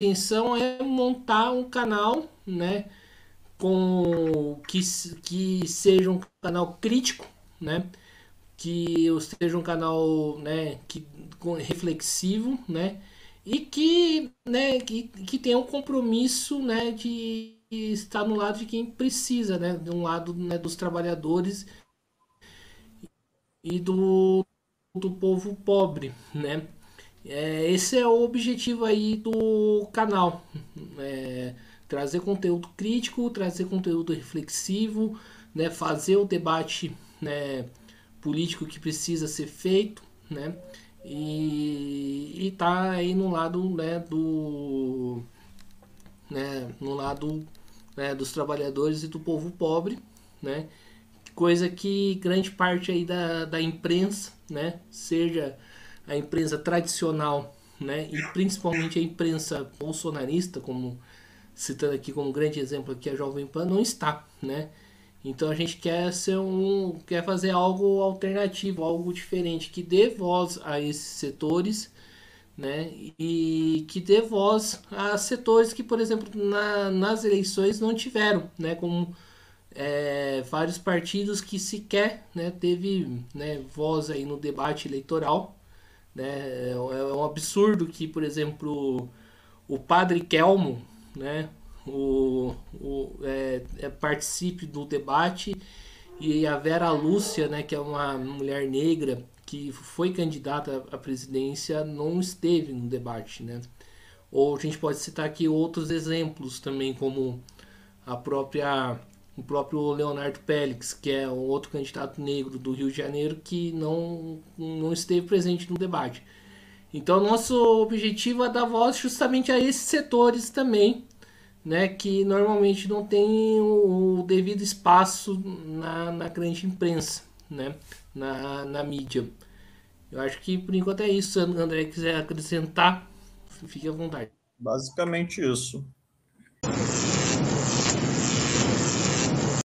intenção é montar um canal, né, com que, que seja um canal crítico, né, que seja um canal, né, que reflexivo, né, e que, né, que, que tenha um compromisso, né, de estar no lado de quem precisa, né, de um lado né, dos trabalhadores e do, do povo pobre, né. É, esse é o objetivo aí do canal, é, trazer conteúdo crítico, trazer conteúdo reflexivo, né, fazer o debate né, político que precisa ser feito, né, e, e tá aí no lado né, do né, no lado né, dos trabalhadores e do povo pobre, né, coisa que grande parte aí da, da imprensa, né, seja a imprensa tradicional, né, e principalmente a imprensa bolsonarista, como citando aqui como grande exemplo aqui a Jovem Pan, não está, né? Então a gente quer ser um, quer fazer algo alternativo, algo diferente que dê voz a esses setores, né? E que dê voz a setores que, por exemplo, na, nas eleições não tiveram, né? Como é, vários partidos que sequer, né, teve, né, voz aí no debate eleitoral, né? É, é um absurdo que, por exemplo, o Padre Kelmo, né, o, o, é, é, participe do debate e a Vera Lúcia, né, que é uma mulher negra que foi candidata à presidência, não esteve no debate, né? Ou a gente pode citar aqui outros exemplos também, como a própria o próprio Leonardo Pélix, que é outro candidato negro do Rio de Janeiro que não, não esteve presente no debate. Então, nosso objetivo é dar voz justamente a esses setores também, né, que normalmente não tem o, devido espaço na, na grande imprensa, né, na, na mídia. Eu acho que por enquanto é isso. Se o André quiser acrescentar, fique à vontade. Basicamente isso.